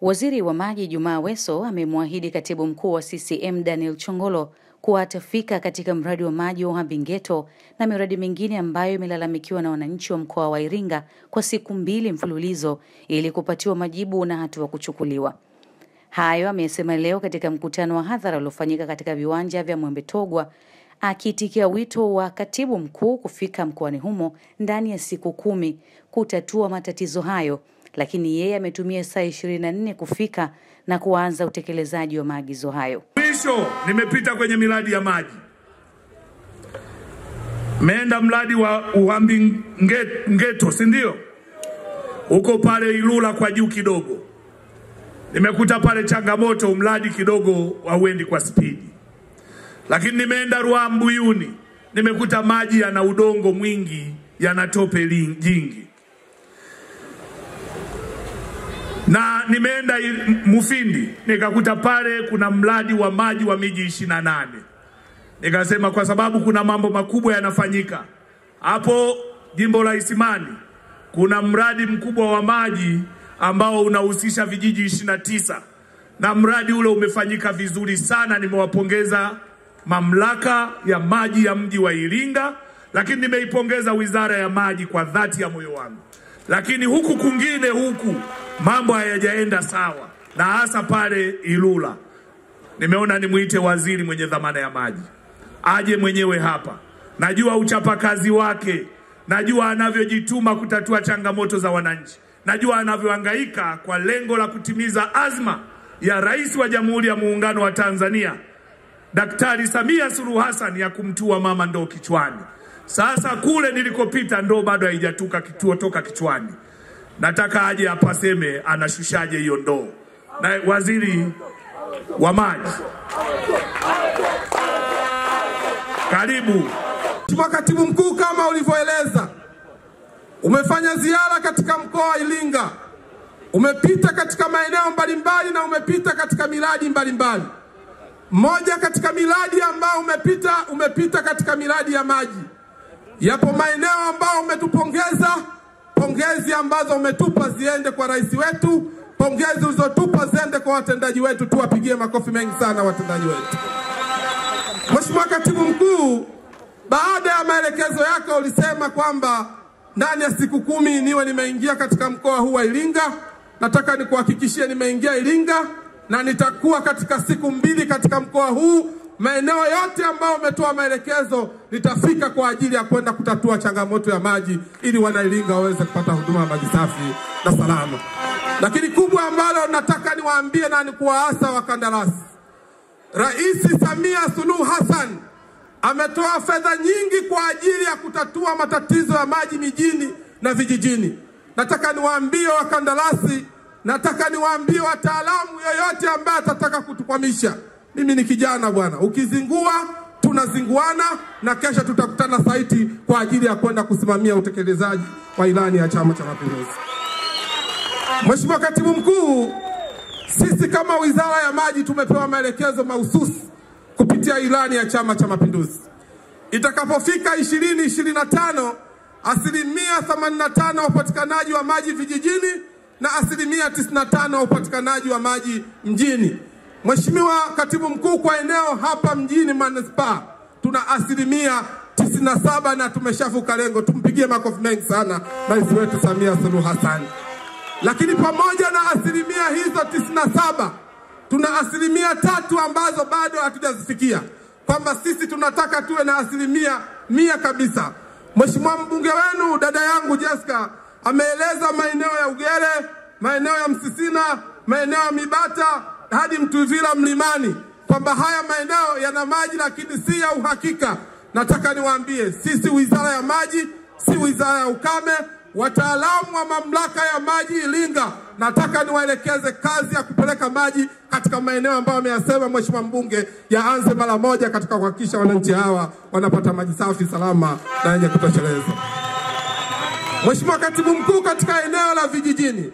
Waziri wa Maji Jumaa Weso amemwahidi Katibu Mkuu wa CCM Daniel Chongolo kuwa atafika katika mradi wa maji wa Uhambi-Geto na miradi mingine ambayo imelalamikiwa na wananchi wa mkoa wa Iringa kwa siku mbili mfululizo ili kupatiwa majibu na hatua kuchukuliwa. Hayo amesema leo katika mkutano wa hadhara uliofanyika katika viwanja vya Mwembe Togwa akiitikia wito wa katibu mkuu kufika mkoani humo ndani ya siku kumi kutatua matatizo hayo, lakini yeye ametumia saa 24 kufika na kuanza utekelezaji wa maagizo hayo. Mwisho nimepita kwenye miradi ya maji, meenda mradi wa Uhambi Ngeto, si ndio? Huko pale Ilula kwa juu kidogo, nimekuta pale changamoto, mradi kidogo hauendi kwa spidi lakini nimeenda Ruambuyuni, nimekuta maji yana udongo mwingi, yana tope jingi, na nimeenda Mufindi nikakuta pale kuna mradi wa maji wa miji ishirini na nane. Nikasema kwa sababu kuna mambo makubwa yanafanyika hapo jimbo la Isimani, kuna mradi mkubwa wa maji ambao unahusisha vijiji ishirini na tisa na mradi ule umefanyika vizuri sana, nimewapongeza mamlaka ya maji ya mji wa Iringa, lakini nimeipongeza wizara ya maji kwa dhati ya moyo wangu. Lakini huku kungine huku mambo hayajaenda sawa, na hasa pale Ilula nimeona nimwite waziri mwenye dhamana ya maji aje mwenyewe hapa. Najua uchapakazi wake, najua anavyojituma kutatua changamoto za wananchi, najua anavyohangaika kwa lengo la kutimiza azma ya Rais wa Jamhuri ya Muungano wa Tanzania Daktari Samia Suluhu Hassan ya kumtua mama ndoo kichwani. Sasa kule nilikopita ndoo bado haijatuka kituo toka kichwani. Nataka aje hapa seme anashushaje hiyo ndoo. Na waziri wa maji, karibu. Mheshimiwa Katibu Mkuu, kama ulivyoeleza, umefanya ziara katika mkoa wa Iringa, umepita katika maeneo mbalimbali na umepita katika miradi mbalimbali mmoja katika miradi ambayo umepita umepita katika miradi ya maji. Yapo maeneo ambayo umetupongeza, pongezi ambazo umetupa ziende kwa rais wetu, pongezi ulizotupa ziende kwa watendaji wetu. Tuwapigie makofi mengi sana watendaji wetu. Mheshimiwa Katibu Mkuu, baada ya maelekezo yako ulisema kwamba ndani ya siku kumi niwe nimeingia katika mkoa huu wa Iringa. Nataka nikuhakikishie nimeingia Iringa na nitakuwa katika siku mbili katika mkoa huu. Maeneo yote ambayo umetoa maelekezo nitafika kwa ajili ya kwenda kutatua changamoto ya maji, ili wanailinga waweze kupata huduma ya maji safi na salama. Lakini kubwa ambalo nataka niwaambie na ni kuwaasa wakandarasi, Rais Samia Suluhu Hassan ametoa fedha nyingi kwa ajili ya kutatua matatizo ya maji mijini na vijijini. Nataka niwaambie wakandarasi nataka niwaambie wataalamu, yoyote ambaye atataka kutukwamisha, mimi ni kijana bwana, ukizingua tunazinguana, na kesho tutakutana saiti kwa ajili ya kwenda kusimamia utekelezaji wa ilani ya Chama cha Mapinduzi. Mheshimiwa Katibu Mkuu, sisi kama Wizara ya Maji tumepewa maelekezo mahususi kupitia ilani ya Chama cha Mapinduzi, itakapofika ishirini ishirini na tano asilimia 85 ya upatikanaji wa maji vijijini na asilimia 95 ya upatikanaji wa maji mjini. Mheshimiwa Katibu Mkuu, kwa eneo hapa mjini manispaa tuna asilimia 97 na tumeshavuka lengo. Tumpigie makofi mengi sana rais wetu Samia Suluhu Hassan. Lakini pamoja na asilimia hizo 97 tuna asilimia tatu ambazo bado hatujazifikia, kwamba sisi tunataka tuwe na asilimia mia kabisa. Mheshimiwa mbunge wenu dada yangu Jessica ameeleza maeneo ya Ugere, maeneo ya Msisina, maeneo ya Mibata hadi Mtuvila Mlimani, kwamba haya maeneo yana maji lakini si ya uhakika. Nataka niwaambie sisi wizara ya maji si wizara ya ukame. Wataalamu wa mamlaka ya maji Iringa, nataka niwaelekeze kazi ya kupeleka maji katika maeneo ambayo ameyasema mheshimiwa mbunge, yaanze mara moja katika kuhakikisha wananchi hawa wanapata maji safi, salama na yenye kutosheleza. Mheshimiwa Katibu Mkuu, katika eneo la vijijini,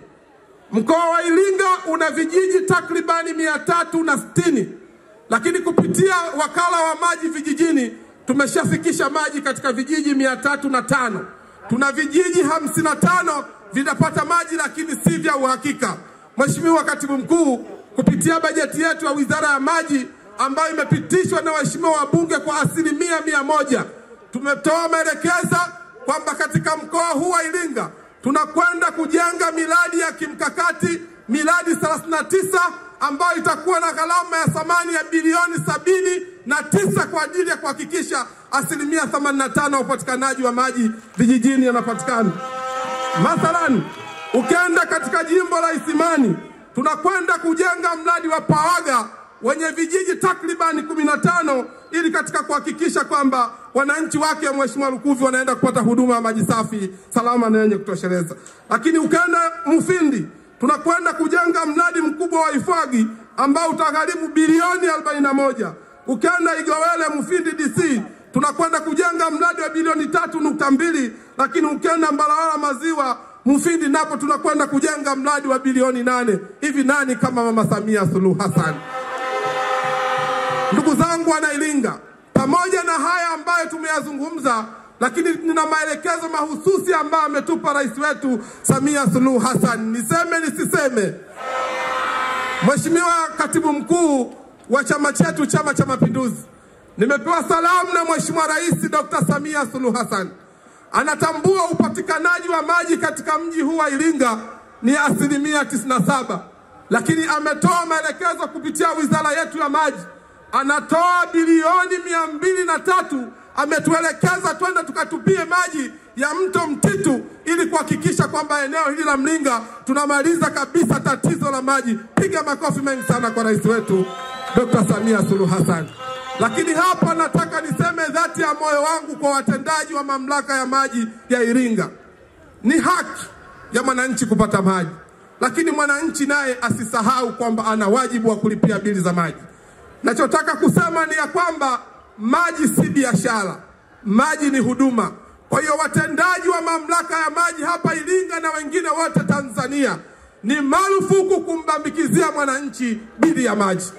mkoa wa Iringa una vijiji takribani mia tatu na sitini lakini kupitia wakala wa maji vijijini tumeshafikisha maji katika vijiji mia tatu na tano. Tuna vijiji hamsini na tano vinapata maji lakini si vya uhakika. Mheshimiwa Katibu Mkuu, kupitia bajeti yetu ya Wizara ya Maji ambayo imepitishwa na waheshimiwa wabunge kwa asilimia mia moja, tumetoa maelekezo kwamba katika mkoa huu wa Iringa tunakwenda kujenga miradi ya kimkakati miradi 39 ambayo itakuwa na gharama ya thamani ya bilioni sabini na tisa kwa ajili ya kuhakikisha asilimia 85 ya upatikanaji wa maji vijijini yanapatikana. Mathalan, ukienda katika jimbo la Isimani tunakwenda kujenga mradi wa Pawaga wenye vijiji takribani kumi na tano ili katika kuhakikisha kwamba wananchi wake Mheshimiwa Lukuvi wanaenda kupata huduma ya maji safi salama na yenye kutosheleza. Lakini ukenda Mufindi tunakwenda kujenga mradi mkubwa wa hifadhi ambao utagharimu bilioni 41. Ukenda Igowele Mufindi DC tunakwenda kujenga mradi wa bilioni tatu nukta mbili, lakini ukenda Mbalawala Maziwa Mufindi napo tunakwenda kujenga mradi wa bilioni nane. Hivi nani kama Mama Samia Suluhu Hassan? Ndugu zangu wana Iringa, pamoja na haya ambayo tumeyazungumza, lakini nina maelekezo mahususi ambayo ametupa rais wetu Samia Suluhu Hassan. Niseme nisiseme? Mheshimiwa Katibu Mkuu wa chama chetu, Chama cha Mapinduzi, nimepewa salamu na Mheshimiwa Rais Dr. Samia Suluhu Hassan anatambua upatikanaji wa maji katika mji huu wa Iringa ni asilimia 97, lakini ametoa maelekezo kupitia wizara yetu ya maji, anatoa bilioni mia mbili na tatu ametuelekeza twende tukatupie maji ya mto Mtitu ili kuhakikisha kwamba eneo hili la Mlinga tunamaliza kabisa tatizo la maji. Piga makofi mengi sana kwa rais wetu Dr. Samia Suluhu Hassan. Lakini hapa nataka niseme dhati ya moyo wangu kwa watendaji wa mamlaka ya maji ya Iringa. Ni haki ya mwananchi kupata maji, lakini mwananchi naye asisahau kwamba ana wajibu wa kulipia bili za maji. Nachotaka kusema ni ya kwamba maji si biashara, maji ni huduma. Kwa hiyo watendaji wa mamlaka ya maji hapa Iringa na wengine wote Tanzania, ni marufuku kumbambikizia mwananchi bili ya maji.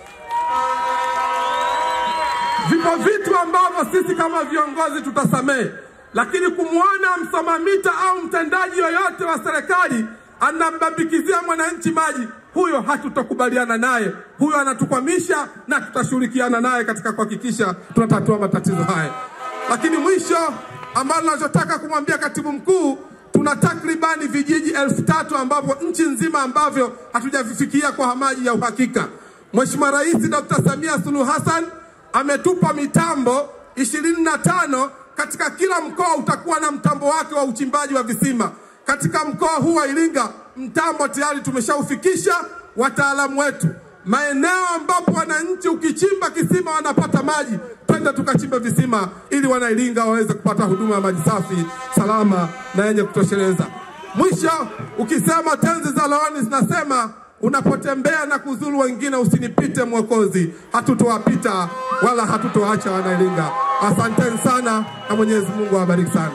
Vipo vitu ambavyo sisi kama viongozi tutasamehe, lakini kumwona msomamita au mtendaji yoyote wa serikali anambambikizia mwananchi maji, huyo hatutakubaliana naye, huyo anatukwamisha na tutashirikiana naye katika kuhakikisha tunatatua matatizo haya. Lakini mwisho ambalo nachotaka kumwambia katibu mkuu, tuna takribani vijiji elfu tatu ambavyo nchi nzima ambavyo hatujavifikia kwa maji ya uhakika. Mheshimiwa Rais Dr. Samia Suluhu Hassan ametupa mitambo ishirini na tano katika kila mkoa utakuwa na mtambo wake wa uchimbaji wa visima. Katika mkoa huu wa Iringa mtambo tayari tumeshaufikisha wataalamu wetu maeneo ambapo wananchi ukichimba kisima wanapata maji, twende tukachimba visima ili wanairinga waweze kupata huduma ya maji safi, salama na yenye kutosheleza. Mwisho, ukisema tenzi za rohoni zinasema unapotembea na kuzuru wengine usinipite Mwokozi, hatutowapita wala hatutoacha Wanairinga. Asanteni sana na Mwenyezi Mungu awabariki sana.